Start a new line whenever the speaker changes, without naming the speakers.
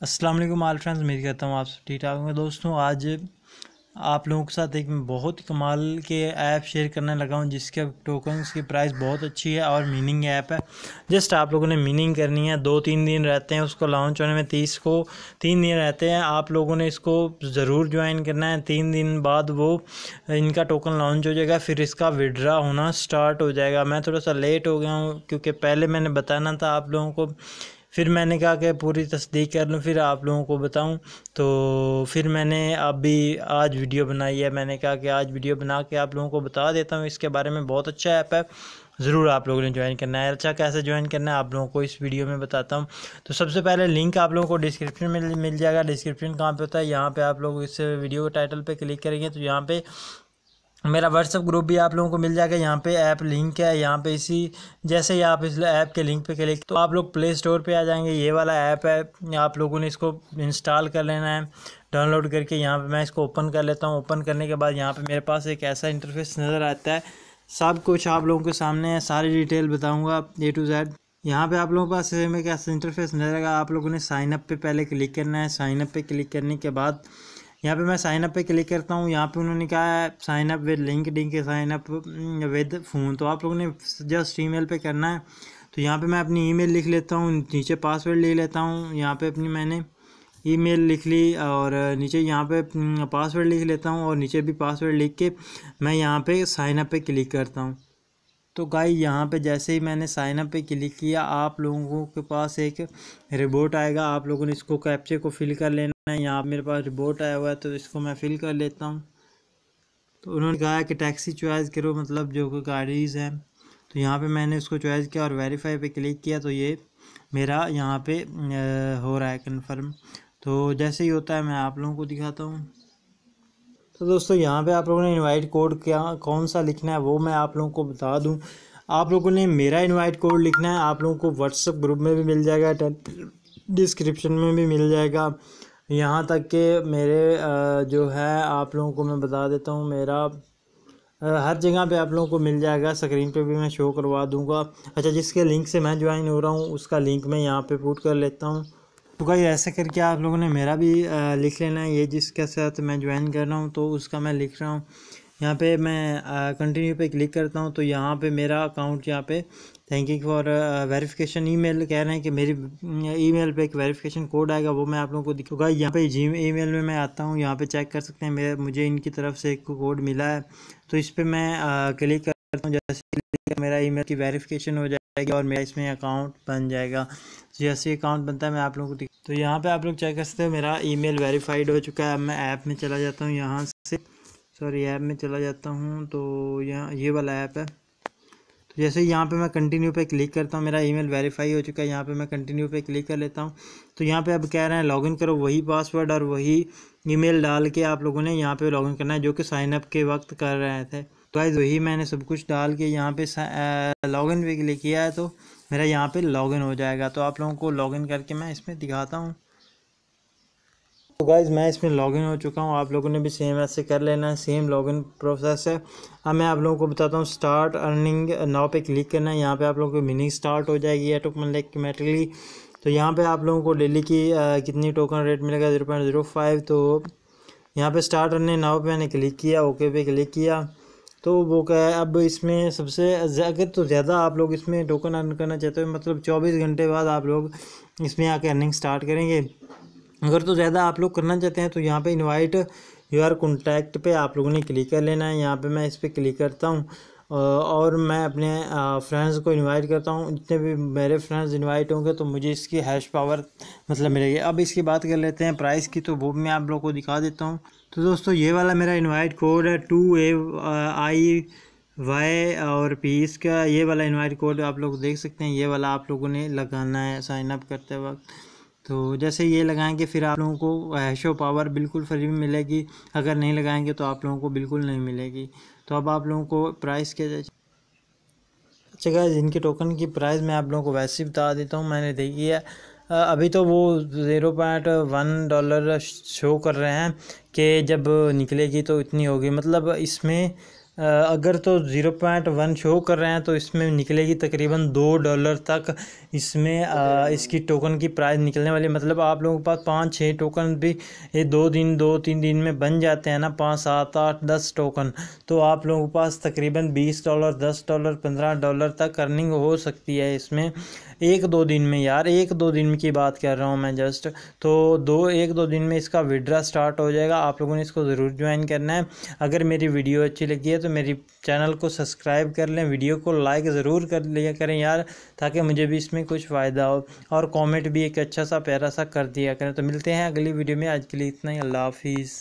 वालेकुम आल फ्रेंड्स, उम्मीद करता हूँ आप सब ठीक ठाक होंगे। दोस्तों, आज आप लोगों के साथ एक बहुत कमाल के ऐप शेयर करने लगा हूँ, जिसके टोकन्स की प्राइस बहुत अच्छी है और मीनिंग ऐप है। जस्ट आप लोगों ने मीनिंग करनी है, दो तीन दिन रहते हैं उसको लॉन्च होने में, तीस को तीन दिन रहते हैं। आप लोगों ने इसको ज़रूर ज्वाइन करना है, तीन दिन बाद वो इनका टोकन लॉन्च हो जाएगा, फिर इसका विड्रा होना स्टार्ट हो जाएगा। मैं थोड़ा सा लेट हो गया हूँ, क्योंकि पहले मैंने बताना था आप लोगों को फिर मैंने कहा कि पूरी तस्दीक कर लूँ, फिर आप लोगों को बताऊँ। तो फिर मैंने अभी आज वीडियो बनाई है। मैंने कहा कि आज वीडियो बना के आप लोगों को बता देता हूँ। इसके बारे में बहुत अच्छा ऐप है। ज़रूर आप लोगों ने ज्वाइन करना है। अच्छा कैसे ज्वाइन करना है, आप लोगों को इस वीडियो में बताता हूँ। तो सबसे पहले लिंक आप लोगों को डिस्क्रिप्शन में मिल जाएगा। डिस्क्रिप्शन कहाँ पे होता है, यहाँ पे आप लोग इस वीडियो के टाइटल पे क्लिक करेंगे। तो यहाँ पे मेरा व्हाट्सअप ग्रुप भी आप लोगों को मिल जाएगा। यहाँ पे ऐप लिंक है। यहाँ पे इसी जैसे ही आप इस ऐप के लिंक पे क्लिक तो आप लोग प्ले स्टोर पे आ जाएँगे। ये वाला ऐप है। आप लोगों ने इसको इंस्टॉल कर लेना है। डाउनलोड करके यहाँ पे मैं इसको ओपन कर लेता हूँ। ओपन करने के बाद यहाँ पे मेरे पास एक ऐसा इंटरफेस नज़र आता है। सब कुछ आप लोगों के सामने है। सारी डिटेल बताऊँगा ए टू जेड यहाँ पे आप लोगों के पास में कैसा इंटरफेस नज़र आएगा। आप लोगों ने साइन अप पे पहले क्लिक करना है। साइन अप पे क्लिक करने के बाद यहाँ पे मैं साइन अप पे क्लिक करता हूँ। यहाँ पे उन्होंने कहा है sign up with LinkedIn sign up with phone तो आप लोगों ने जस्ट ईमेल पे करना है। तो यहाँ पे मैं अपनी ईमेल लिख लेता हूँ, नीचे पासवर्ड लिख लेता हूँ। यहाँ पे अपनी मैंने ईमेल लिख ली और नीचे यहाँ पे पासवर्ड लिख लेता हूँ और नीचे भी पासवर्ड लिख के मैं यहाँ पे साइन अप पे क्लिक करता हूँ। तो गाई यहाँ पे जैसे ही मैंने साइन अप पे क्लिक किया, आप लोगों के पास एक रिपोर्ट आएगा। आप लोगों ने इसको कैप्चे को फिल कर लेना। है, यहाँ मेरे पास रिपोर्ट आया हुआ है तो इसको मैं फिल कर लेता हूँ। तो उन्होंने कहा कि टैक्सी चॉइस करो मतलब जो गाड़ीज़ हैं। तो यहाँ पे मैंने उसको चॉइस किया और वेरीफाई पे क्लिक किया तो ये मेरा यहाँ पे हो रहा है कन्फर्म तो जैसे ही होता है, मैं आप लोगों को दिखाता हूँ। तो दोस्तों, यहाँ पे आप लोगों ने इनवाइट कोड क्या, कौन सा लिखना है, वो मैं आप लोगों को बता दूँ। आप लोगों ने मेरा इनवाइट कोड लिखना है, आप लोगों को व्हाट्सअप ग्रुप में भी मिल जाएगा डिस्क्रिप्शन में भी मिल जाएगा। यहाँ तक के मेरे जो है, आप लोगों को मैं बता देता हूँ, मेरा हर जगह पे आप लोगों को मिल जाएगा। स्क्रीन पे भी मैं शो करवा दूँगा। अच्छा जिसके लिंक से मैं ज्वाइन हो रहा हूँ, उसका लिंक मैं यहाँ पे पुट कर लेता हूँ। तो भाई, ऐसे करके आप लोगों ने मेरा भी लिख लेना है। ये जिसके साथ मैं ज्वाइन कर रहा हूँ तो उसका मैं लिख रहा हूँ। यहाँ पे मैं कंटिन्यू पे क्लिक करता हूँ तो यहाँ पे मेरा अकाउंट यहाँ पे thank you for verification email कह रहे हैं कि मेरी ईमेल पे एक वेरिफिकेशन कोड आएगा, वो मैं आप लोगों को दिखूँगा यहाँ पे जी ईमेल में मैं आता हूँ, यहाँ पे चेक कर सकते हैं, मेरे, मुझे इनकी तरफ़ से एक कोड मिला है तो इस पर मैं क्लिक करता हूँ, जैसे मेरा ईमेल की वेरिफिकेशन हो जाएगी और मेरा इसमें अकाउंट बन जाएगा जैसे अकाउंट बनता है, मैं आप लोगों को तो यहाँ पे आप लोग चेक कर सकते हो, मेरा ईमेल वेरीफाइड हो चुका है, अब मैं ऐप में चला जाता हूँ, यहाँ सॉरी, ऐप में चला जाता हूँ तो यहाँ, ये वाला ऐप है। तो जैसे यहाँ पे मैं कंटिन्यू पे क्लिक करता हूँ, मेरा ईमेल वेरीफाई हो चुका है, यहाँ पे मैं कंटिन्यू पे क्लिक कर लेता हूँ। तो यहाँ पे अब कह रहे हैं लॉगिन करो, वही पासवर्ड और वही ईमेल डाल के आप लोगों ने यहाँ पे लॉगिन करना है, जो कि साइनअप के वक्त कर रहे थे। तो गाइज़ वही मैंने सब कुछ डाल के यहाँ पे लॉगिन पे क्लिक किया है तो मेरा यहाँ पे लॉगिन हो जाएगा। तो आप लोगों को लॉगिन करके मैं इसमें दिखाता हूँ। तो गाइज़ मैं इसमें लॉगिन हो चुका हूँ। आप लोगों ने भी सेम ऐसे कर लेना है सेम लॉगिन प्रोसेस है। अब मैं आप लोगों को बताता हूँ स्टार्ट अर्निंग नाव पे क्लिक करना है। यहाँ पे आप लोगों को मीनिंग स्टार्ट हो जाएगी ऑटोमेटिकली तो यहाँ पे आप लोगों को डेली की आ, कितनी टोकन रेट मिलेगा? ज़ीरो पॉइंट ज़ीरो फाइव तो यहाँ पे स्टार्ट अर्निंग नाव पे मैंने क्लिक किया ओके पे क्लिक किया। तो वो क्या है अब इसमें सबसे अगर तो ज़्यादा आप लोग इसमें टोकन अर्न करना चाहते हो मतलब चौबीस घंटे बाद आप लोग इसमें आके अर्निंग स्टार्ट करेंगे। अगर तो ज़्यादा आप लोग करना चाहते हैं तो यहाँ पे इनवाइट यू आर कॉन्टैक्ट पे आप लोगों ने क्लिक कर लेना है। यहाँ पे मैं इस पर क्लिक करता हूँ और मैं अपने फ्रेंड्स को इनवाइट करता हूँ। जितने भी मेरे फ्रेंड्स इनवाइट होंगे तो मुझे इसकी हैश पावर मतलब मिलेगी। अब इसकी बात कर लेते हैं प्राइस की तो वो मैं आप लोग को दिखा देता हूँ। तो दोस्तों, ये वाला मेरा इन्वाइट कोड है टू ए आई वाई और पी इसका। ये वाला इन्वाइट कोड आप लोग देख सकते हैं। ये वाला आप लोगों ने लगाना है साइन अप करते वक्त। तो जैसे ये लगाएँगे, फिर आप लोगों को हैशो पावर बिल्कुल फ्री में मिलेगी। अगर नहीं लगाएँगे तो आप लोगों को बिल्कुल नहीं मिलेगी। तो अब आप लोगों को प्राइस क्या अच्छा गाइस इनके टोकन की प्राइस मैं आप लोगों को वैसे ही बता देता हूँ। मैंने देखी है अभी तो वो zero point one dollar show कर रहे हैं कि जब निकलेगी तो इतनी होगी। मतलब इसमें अगर तो ज़ीरो पॉइंट वन शो कर रहे हैं तो इसमें निकलेगी तकरीबन दो डॉलर तक। इसमें इसकी टोकन की प्राइस निकलने वाली मतलब आप लोगों के पास पाँच छः टोकन भी ये दो दिन, दो, तीन दिन में बन जाते हैं ना, पाँच, सात, आठ, दस टोकन। तो आप लोगों के पास तकरीबन बीस डॉलर, दस डॉलर, पंद्रह डॉलर तक अर्निंग हो सकती है इसमें। एक दो दिन में यार, एक दो दिन की बात कर रहा हूँ मैं जस्ट तो दो, एक दो दिन में इसका विड्रा स्टार्ट हो जाएगा, आप लोगों ने इसको ज़रूर ज्वाइन करना है। अगर मेरी वीडियो अच्छी लगी है तो मेरी चैनल को सब्सक्राइब कर लें वीडियो को लाइक ज़रूर कर लिया करें यार, ताकि मुझे भी इसमें कुछ फ़ायदा हो। और कॉमेंट भी एक अच्छा सा, प्यारा सा कर दिया करें। तो मिलते हैं अगली वीडियो में, आज के लिए इतना ही, अल्लाह हाफिज़।